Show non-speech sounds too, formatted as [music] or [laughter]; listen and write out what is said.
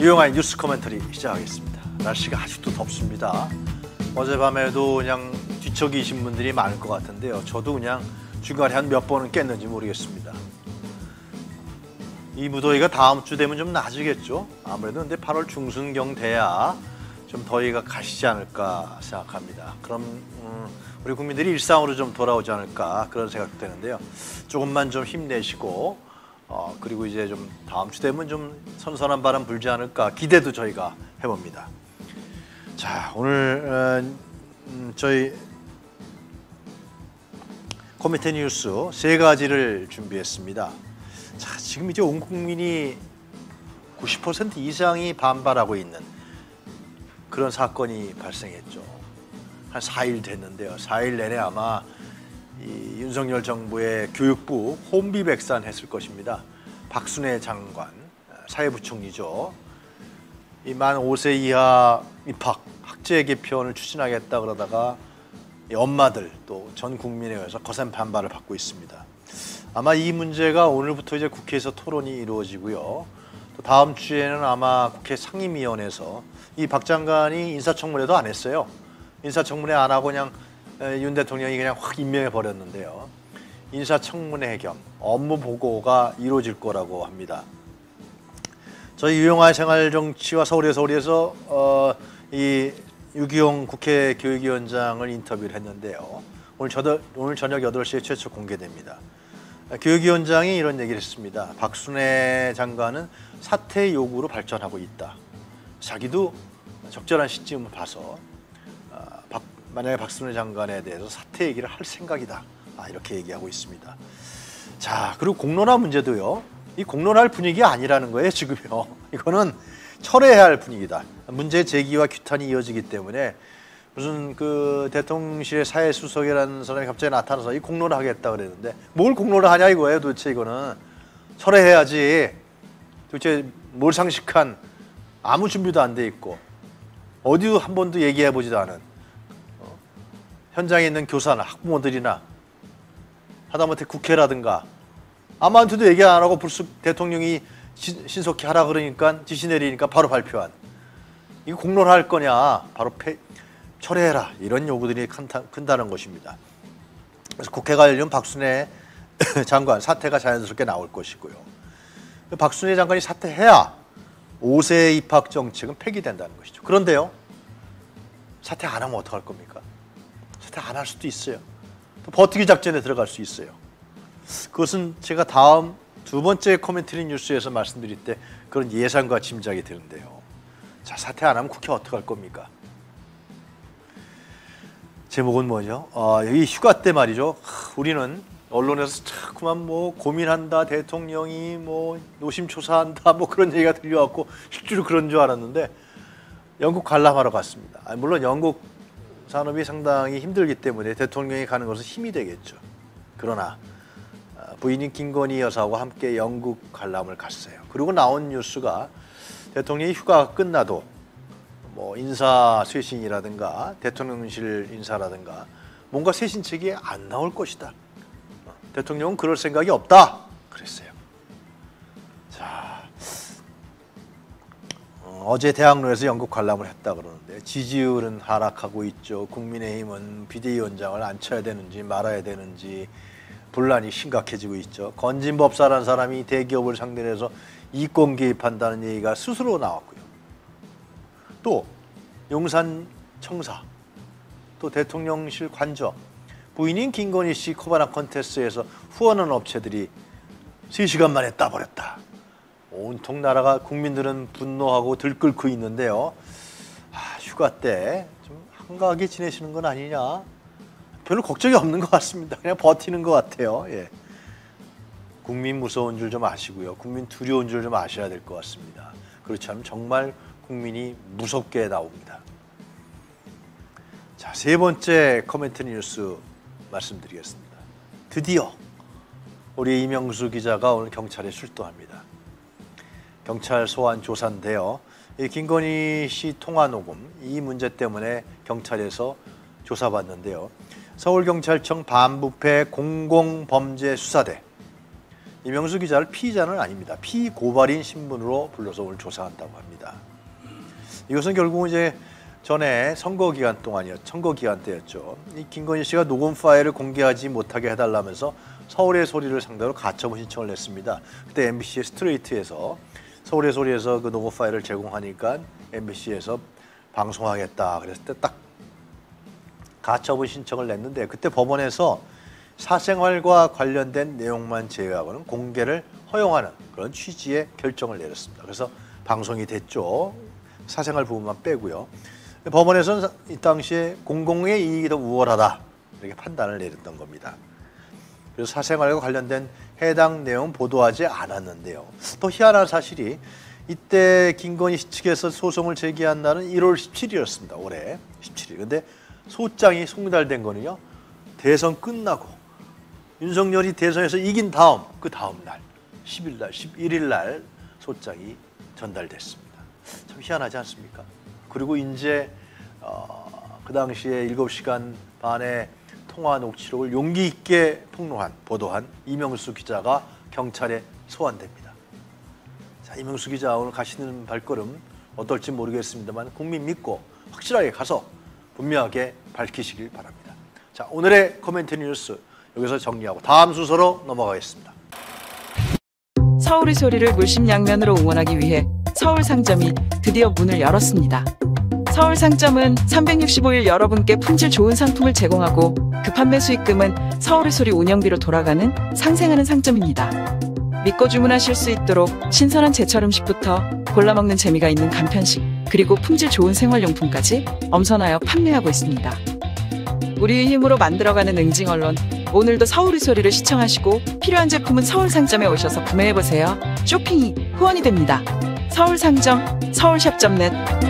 유용한 뉴스 코멘터리 시작하겠습니다. 날씨가 아직도 덥습니다. 어젯밤에도 그냥 뒤척이신 분들이 많을 것 같은데요. 저도 그냥 중간에 한 몇 번은 깼는지 모르겠습니다. 이 무더위가 다음 주 되면 좀 나아지겠죠. 아무래도 근데 8월 중순경 돼야 좀 더위가 가시지 않을까 생각합니다. 그럼 음, 우리 국민들이 일상으로 좀 돌아오지 않을까 그런 생각도 되는데요. 조금만 좀 힘내시고 어, 그리고 이제 좀 다음 주 되면 좀 선선한 바람 불지 않을까 기대도 저희가 해봅니다. 자 오늘 어, 음, 저희 코미테 뉴스 세 가지를 준비했습니다. 자 지금 이제 온 국민이 90% 이상이 반발하고 있는 그런 사건이 발생했죠. 한 4일 됐는데요. 4일 내내 아마 이 윤석열 정부의 교육부 혼비백산 했을 것입니다. 박순애 장관, 사회부총리죠. 이 만 5세 이하 입학 학제 개편을 추진하겠다 그러다가 이 엄마들 또 전 국민에 의해서 거센 반발을 받고 있습니다. 아마 이 문제가 오늘부터 이제 국회에서 토론이 이루어지고요. 또 다음 주에는 아마 국회 상임위원회에서 이 박 장관이 인사청문회도 안 했어요. 인사청문회 안 하고 그냥 윤 대통령이 그냥 확 임명해 버렸는데요. 인사청문회 겸 업무 보고가 이루어질 거라고 합니다. 저희 유용한 생활정치와 서울의 서울에서 어, 이 유기용 국회 교육위원장을 인터뷰를 했는데요. 오늘, 저도, 오늘 저녁 8시에 최초 공개됩니다. 교육위원장이 이런 얘기를 했습니다. 박순애 장관은 사퇴 요구로 발전하고 있다. 자기도 적절한 시점을 봐서 만약에 박순애 장관에 대해서 사퇴 얘기를 할 생각이다. 아, 이렇게 얘기하고 있습니다. 자, 그리고 공론화 문제도요. 이 공론화할 분위기 아니라는 거예요, 지금요. [laughs] 이거는 철회해야 할 분위기다. 문제 제기와 규탄이 이어지기 때문에 무슨 그 대통령실의 사회수석이라는 사람이 갑자기 나타나서 이 공론화 하겠다 그랬는데 뭘 공론화 하냐 이거예요, 도대체 이거는. 철회해야지. 도대체 뭘 상식한 아무 준비도 안 돼 있고 어디도 한 번도 얘기해 보지도 않은 어, 현장에 있는 교사나 학부모들이나 하다못해 국회라든가 아무한테도 얘기 안 하고 불쑥 대통령이 신속히 하라 그러니까 지시 내리니까 바로 발표한 이거 공론할 거냐 바로 폐, 철회해라 이런 요구들이 큰다, 큰다는 것입니다. 그래서 국회가 열리면 박순애 [laughs] 장관 사퇴가 자연스럽게 나올 것이고요. 박순애 장관이 사퇴해야 5세 입학 정책은 폐기된다는 것이죠. 그런데요, 사퇴 안 하면 어떡할 겁니까? 사퇴 안할 수도 있어요. 또 버티기 작전에 들어갈 수 있어요. 그것은 제가 다음 두 번째 코멘트리 뉴스에서 말씀드릴 때 그런 예상과 짐작이 되는데요. 자, 사퇴 안 하면 국회 어떡할 겁니까? 제목은 뭐죠? 어, 여기 휴가 때 말이죠. 우리는 언론에서 자꾸만 뭐 고민한다, 대통령이 뭐 노심초사한다, 뭐 그런 얘기가 들려왔고 실제로 그런 줄 알았는데 영국 관람하러 갔습니다. 물론 영국 산업이 상당히 힘들기 때문에 대통령이 가는 것은 힘이 되겠죠. 그러나 아, 부인인 김건희 여사와 함께 영국 관람을 갔어요. 그리고 나온 뉴스가 대통령이 휴가가 끝나도 뭐 인사 쇄신이라든가 대통령실 인사라든가 뭔가 쇄신책이 안 나올 것이다. 대통령은 그럴 생각이 없다. 그랬어요. 어, 제 대학로에서 영국 관람을 했다 그러는데 지지율은 하락하고 있죠. 국민의힘은 비대위원장을 앉혀야 되는지 말아야 되는지 분란이 심각해지고 있죠. 건진법사라는 사람이 대기업을 상대로 해서 이권 개입한다는 얘기가 스스로 나왔고요. 또 용산 청사, 또 대통령실 관저, 부인인 김건희 씨 코바나 컨테스트에서 후원하는 업체들이 3시간 만에 따버렸다. 온통 나라가 국민들은 분노하고 들끓고 있는데요. 아, 휴가 때 좀 한가하게 지내시는 건 아니냐? 별로 걱정이 없는 것 같습니다. 그냥 버티는 것 같아요. 예. 국민 무서운 줄 좀 아시고요. 국민 두려운 줄 좀 아셔야 될 것 같습니다. 그렇지 않으면 정말 국민이 무섭게 나옵니다. 자, 세 번째 커멘트 뉴스 말씀드리겠습니다. 드디어 우리 이명수 기자가 오늘 경찰에 출동합니다. 경찰 소환 조사인데요. 이 김건희 씨 통화 녹음 이 문제 때문에 경찰에서 조사받는데요. 서울경찰청 반부패 공공범죄수사대 이명수 기자를 피의자는 아닙니다. 피고발인 신분으로 불러서 오늘 조사한다고 합니다. 이것은 결국 이제 전에 선거 기간 동안이었, 선거 기간 때였죠. 이 김건희 씨가 녹음 파일을 공개하지 못하게 해달라면서 서울의 소리를 상대로 가처분 신청을 냈습니다. 그때 MBC의 스트레이트에서 서울의 소리에서 그 녹음 파일을 제공하니까 MBC에서 방송하겠다 그랬을 때 딱 가처분 신청을 냈는데 그때 법원에서 사생활과 관련된 내용만 제외하고는 공개를 허용하는 그런 취지의 결정을 내렸습니다. 그래서 방송이 됐죠. 사생활 부분만 빼고요. 법원에서는 이 당시에 공공의 이익이 더 우월하다 이렇게 판단을 내렸던 겁니다. 그래서 사생활과 관련된 해당 내용 보도하지 않았는데요. 또 희한한 사실이 이때 김건희 씨 측에서 소송을 제기한 날은 1월 17일이었습니다. 올해 17일. 근데 소장이 송달된 거는요. 대선 끝나고 윤석열이 대선에서 이긴 다음 그 다음 날 10일 날 11일 날 소장이 전달됐습니다. 참 희한하지 않습니까? 그리고 이제 어, 그 당시에 7시간 반의 통화 녹취록을 용기 있게 폭로한 보도한 이명수 기자가 경찰에 소환됩니다. 자, 이명수 기자 오늘 가시는 발걸음 어떨지 모르겠습니다만 국민 믿고 확실하게 가서 분명하게 밝히시길 바랍니다. 자, 오늘의 코멘트 뉴스 여기서 정리하고 다음 순서로 넘어가겠습니다. 서울의 소리를 물심양면으로 응원하기 위해 서울 상점이 드디어 문을 열었습니다. 서울 상점은 365일 여러분께 품질 좋은 상품을 제공하고 그 판매 수익금은 서울의 소리 운영비로 돌아가는 상생하는 상점입니다. 믿고 주문하실 수 있도록 신선한 제철 음식부터 골라 먹는 재미가 있는 간편식 그리고 품질 좋은 생활용품까지 엄선하여 판매하고 있습니다. 우리의 힘으로 만들어가는 응징 언론 오늘도 서울의 소리를 시청하시고 필요한 제품은 서울 상점에 오셔서 구매해 보세요. 쇼핑이 후원이 됩니다. 서울 상점 서울샵.net